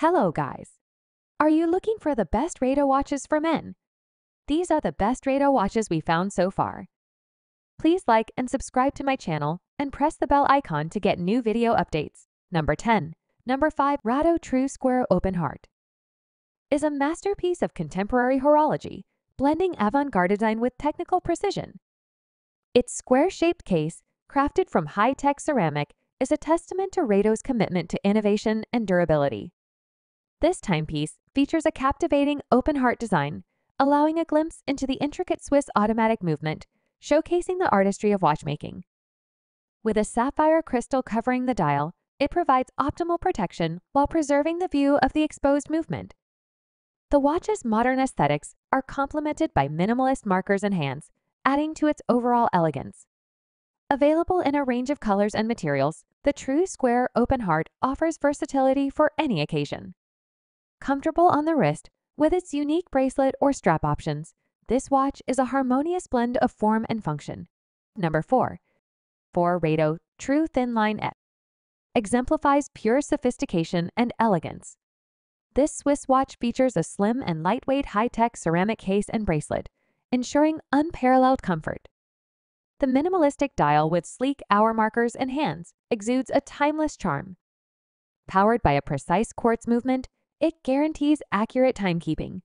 Hello, guys. Are you looking for the best Rado watches for men? These are the best Rado watches we found so far. Please like and subscribe to my channel and press the bell icon to get new video updates. Number 10. Number 5. Rado True Square Open Heart is a masterpiece of contemporary horology, blending avant-garde design with technical precision. Its square-shaped case, crafted from high-tech ceramic, is a testament to Rado's commitment to innovation and durability. This timepiece features a captivating open heart design, allowing a glimpse into the intricate Swiss automatic movement, showcasing the artistry of watchmaking. With a sapphire crystal covering the dial, it provides optimal protection while preserving the view of the exposed movement. The watch's modern aesthetics are complemented by minimalist markers and hands, adding to its overall elegance. Available in a range of colors and materials, the True Square Open Heart offers versatility for any occasion. Comfortable on the wrist, with its unique bracelet or strap options, this watch is a harmonious blend of form and function. Number 4. 4 Rado True Thinline S exemplifies pure sophistication and elegance. This Swiss watch features a slim and lightweight high-tech ceramic case and bracelet, ensuring unparalleled comfort. The minimalistic dial with sleek hour markers and hands exudes a timeless charm. Powered by a precise quartz movement, it guarantees accurate timekeeping.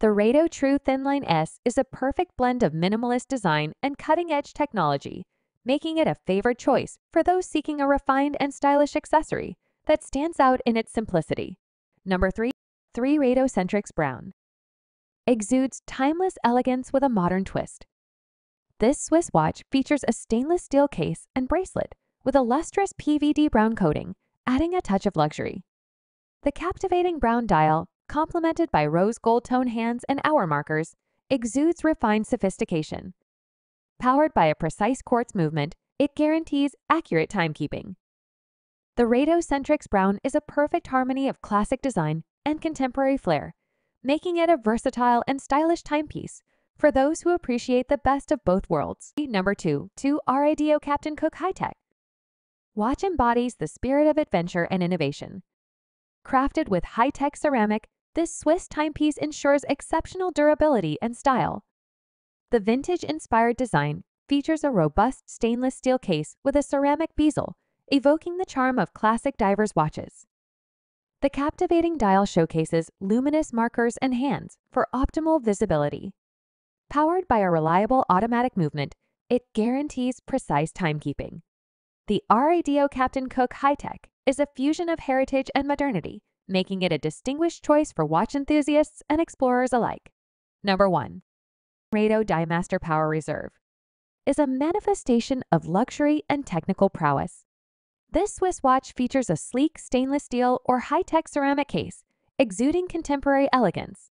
The Rado True Thinline S is a perfect blend of minimalist design and cutting-edge technology, making it a favored choice for those seeking a refined and stylish accessory that stands out in its simplicity. Number 3. 3 Rado Centrix Brown Exudes timeless elegance with a modern twist. This Swiss watch features a stainless steel case and bracelet with a lustrous PVD brown coating, adding a touch of luxury. The captivating brown dial, complemented by rose gold tone hands and hour markers, exudes refined sophistication. Powered by a precise quartz movement, it guarantees accurate timekeeping. The Rado Centrix Brown is a perfect harmony of classic design and contemporary flair, making it a versatile and stylish timepiece for those who appreciate the best of both worlds. Number 2. 2 RADO Captain Cook High Tech Watch embodies the spirit of adventure and innovation. Crafted with high-tech ceramic, this Swiss timepiece ensures exceptional durability and style. The vintage-inspired design features a robust stainless steel case with a ceramic bezel, evoking the charm of classic divers' watches. The captivating dial showcases luminous markers and hands for optimal visibility. Powered by a reliable automatic movement, it guarantees precise timekeeping. The RADO Captain Cook High-Tech is a fusion of heritage and modernity, making it a distinguished choice for watch enthusiasts and explorers alike. Number 1. Rado Diamaster Power Reserve is a manifestation of luxury and technical prowess. This Swiss watch features a sleek stainless steel or high-tech ceramic case, exuding contemporary elegance.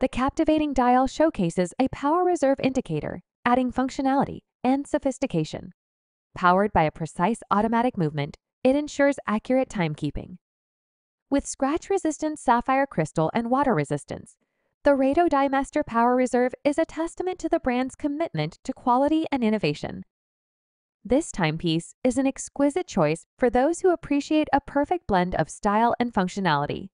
The captivating dial showcases a power reserve indicator, adding functionality and sophistication. Powered by a precise automatic movement, it ensures accurate timekeeping. With scratch-resistant sapphire crystal and water resistance, the Rado Diamaster Power Reserve is a testament to the brand's commitment to quality and innovation. This timepiece is an exquisite choice for those who appreciate a perfect blend of style and functionality.